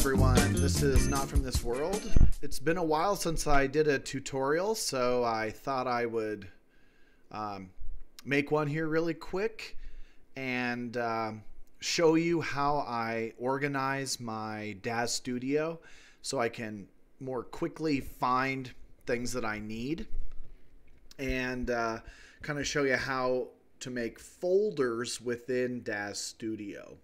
everyone? This is Not From This World. It's been a while since I did a tutorial, so I thought I would um, make one here really quick and uh, show you how I organize my DAZ Studio so I can more quickly find things that I need and uh, kind of show you how to make folders within DAZ Studio.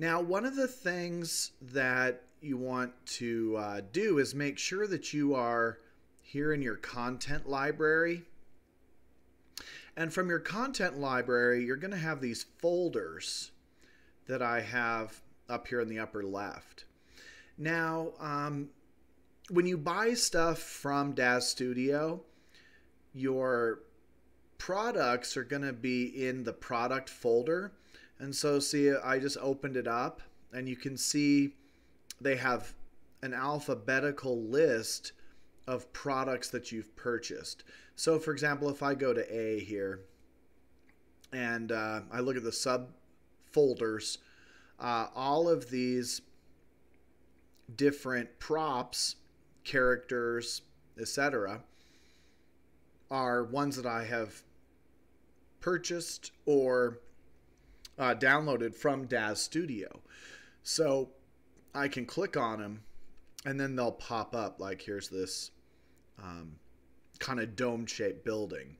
Now, one of the things that you want to uh, do is make sure that you are here in your content library. And from your content library, you're going to have these folders that I have up here in the upper left. Now, um, when you buy stuff from DAZ Studio, your products are going to be in the product folder and so see, I just opened it up and you can see they have an alphabetical list of products that you've purchased. So for example, if I go to A here and uh, I look at the subfolders, uh, all of these different props, characters, etc., are ones that I have purchased or uh, downloaded from DAZ Studio. So I can click on them and then they'll pop up like here's this um, kind of dome shaped building.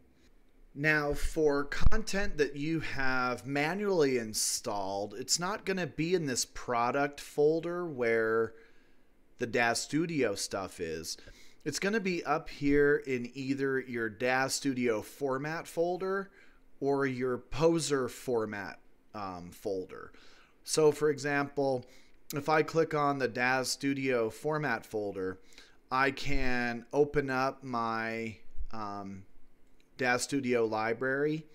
Now, for content that you have manually installed, it's not going to be in this product folder where the DAZ Studio stuff is. It's going to be up here in either your DAZ Studio format folder or your poser format um, folder. So, for example, if I click on the DAZ Studio format folder, I can open up my um, DAZ Studio library,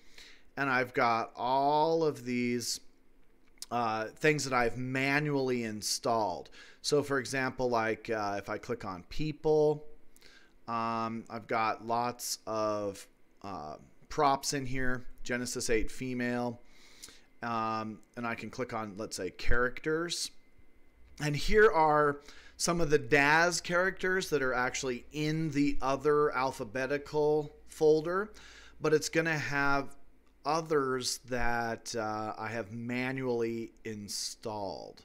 and I've got all of these uh, things that I've manually installed. So, for example, like uh, if I click on People, um, I've got lots of uh, props in here Genesis 8 female um, and I can click on, let's say, characters. And here are some of the DAZ characters that are actually in the other alphabetical folder, but it's going to have others that uh, I have manually installed.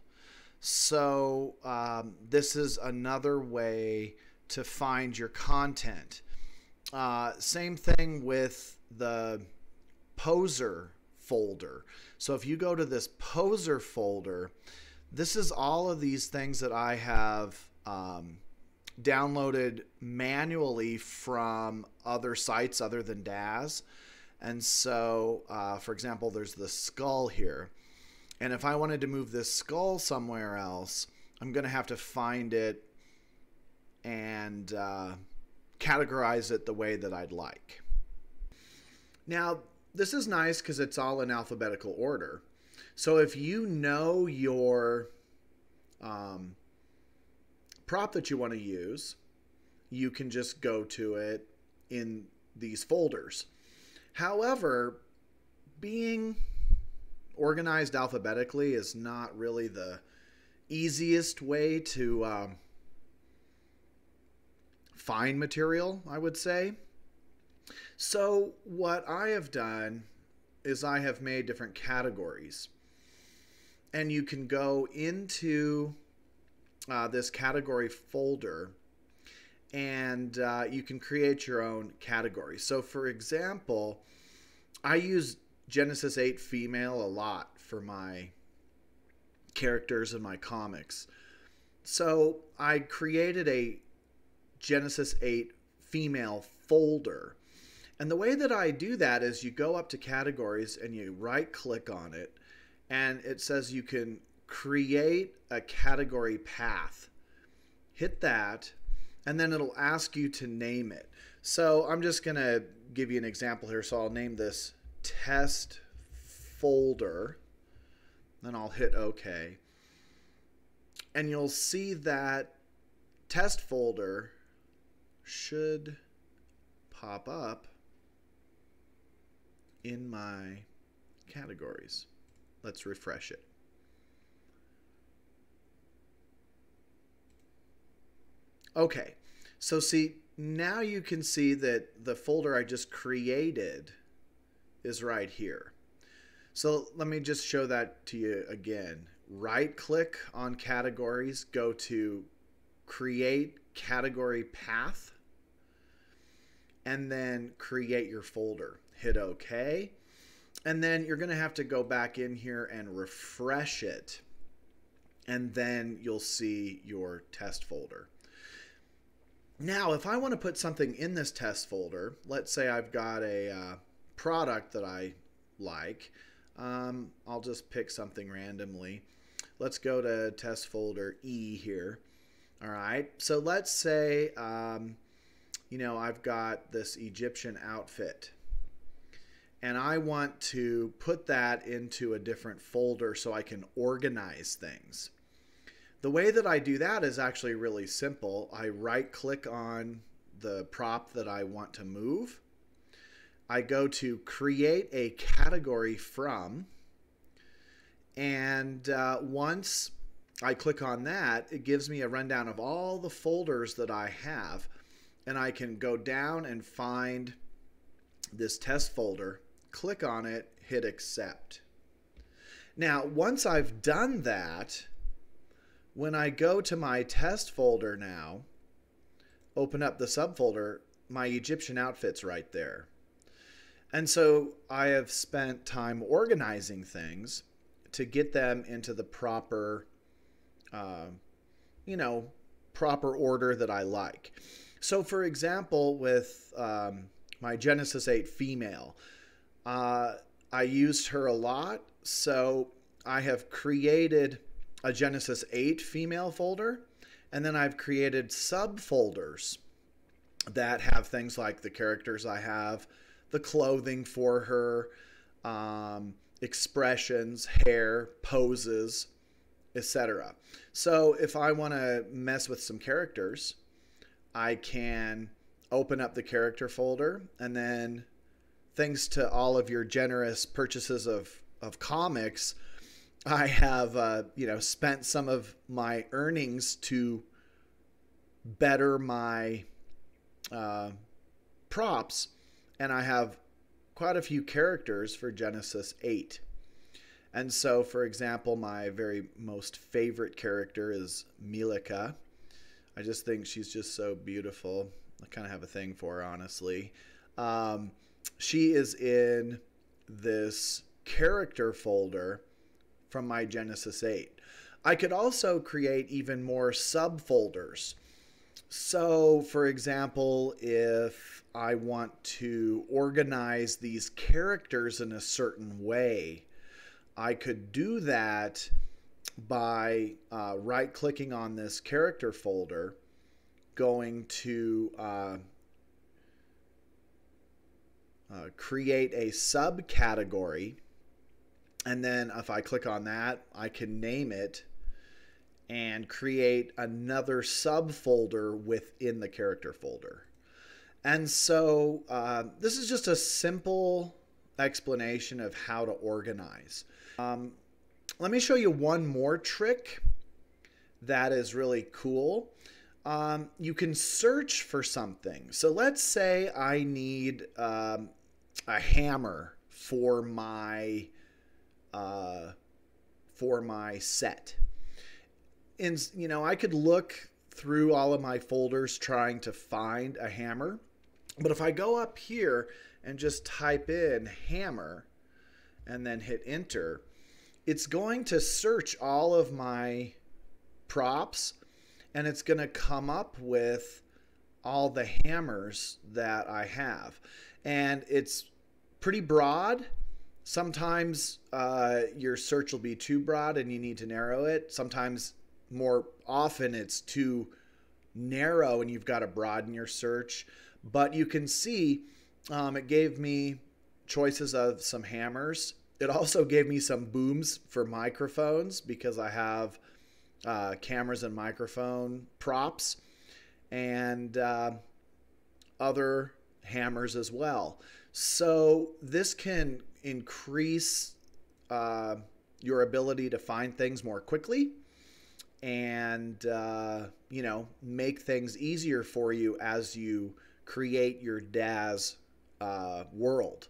So um, this is another way to find your content. Uh, same thing with the poser folder. So if you go to this poser folder, this is all of these things that I have um, downloaded manually from other sites other than DAZ. And so, uh, for example, there's the skull here. And if I wanted to move this skull somewhere else, I'm going to have to find it and uh, categorize it the way that I'd like. Now, this is nice because it's all in alphabetical order. So if you know your um, prop that you want to use, you can just go to it in these folders. However, being organized alphabetically is not really the easiest way to um, find material, I would say. So what I have done is I have made different categories. And you can go into uh, this category folder and uh, you can create your own category. So for example, I use Genesis 8 female a lot for my characters in my comics. So I created a Genesis 8 female folder and the way that I do that is you go up to categories and you right click on it, and it says you can create a category path. Hit that, and then it'll ask you to name it. So I'm just going to give you an example here. So I'll name this test folder. Then I'll hit OK. And you'll see that test folder should pop up in my categories. Let's refresh it. Okay, so see, now you can see that the folder I just created is right here. So let me just show that to you again. Right click on categories, go to create category path, and then create your folder. Hit OK. And then you're going to have to go back in here and refresh it. And then you'll see your test folder. Now, if I want to put something in this test folder, let's say I've got a uh, product that I like, um, I'll just pick something randomly. Let's go to test folder E here. All right, so let's say, um, you know, I've got this Egyptian outfit and I want to put that into a different folder so I can organize things. The way that I do that is actually really simple. I right click on the prop that I want to move. I go to create a category from. And uh, once I click on that, it gives me a rundown of all the folders that I have. And I can go down and find this test folder, click on it, hit accept. Now, once I've done that, when I go to my test folder now, open up the subfolder, my Egyptian outfit's right there. And so I have spent time organizing things to get them into the proper, uh, you know, proper order that I like. So, for example, with um, my Genesis 8 female, uh, I used her a lot. So I have created a Genesis 8 female folder, and then I've created subfolders that have things like the characters I have, the clothing for her, um, expressions, hair, poses, etc. So if I want to mess with some characters, I can open up the character folder and then thanks to all of your generous purchases of, of comics, I have uh, you know spent some of my earnings to better my uh, props, and I have quite a few characters for Genesis 8. And so, for example, my very most favorite character is Milika. I just think she's just so beautiful. I kind of have a thing for her, honestly. Um, she is in this character folder from my Genesis 8. I could also create even more subfolders. So, for example, if I want to organize these characters in a certain way, I could do that by uh, right clicking on this character folder, going to uh, uh, create a subcategory and then if I click on that, I can name it and create another subfolder within the character folder. And so uh, this is just a simple explanation of how to organize. Um, let me show you one more trick that is really cool. Um, you can search for something. So let's say I need um, a hammer for my uh, for my set. And, you know, I could look through all of my folders trying to find a hammer. But if I go up here and just type in hammer and then hit enter, it's going to search all of my props and it's going to come up with all the hammers that I have. And it's pretty broad sometimes uh, your search will be too broad and you need to narrow it. Sometimes, more often, it's too narrow and you've got to broaden your search. But you can see um, it gave me choices of some hammers. It also gave me some booms for microphones because I have uh, cameras and microphone props and uh, other hammers as well. So this can increase uh, your ability to find things more quickly. and uh, you know make things easier for you as you create your DAZ uh, world.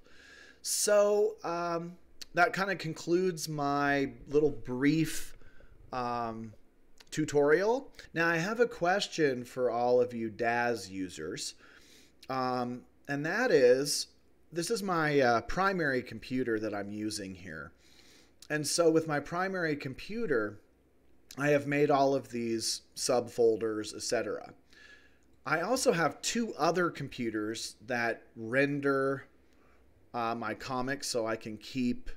So um, that kind of concludes my little brief um, tutorial. Now I have a question for all of you DAZ users, um, and that is, this is my uh, primary computer that I'm using here. And so with my primary computer, I have made all of these subfolders, etc. I also have two other computers that render uh, my comics so I can keep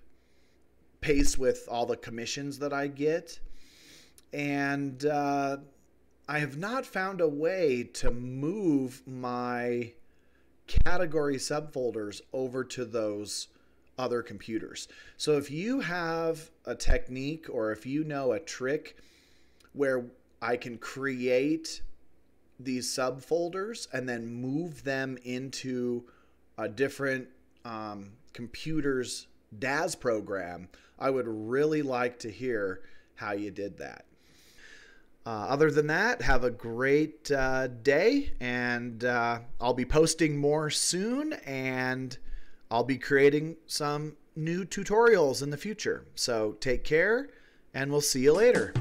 pace with all the commissions that I get. And uh, I have not found a way to move my category subfolders over to those other computers. So if you have a technique or if you know a trick where I can create these subfolders and then move them into a different um, computer's DAZ program, I would really like to hear how you did that. Uh, other than that, have a great uh, day, and uh, I'll be posting more soon, and I'll be creating some new tutorials in the future. So take care, and we'll see you later.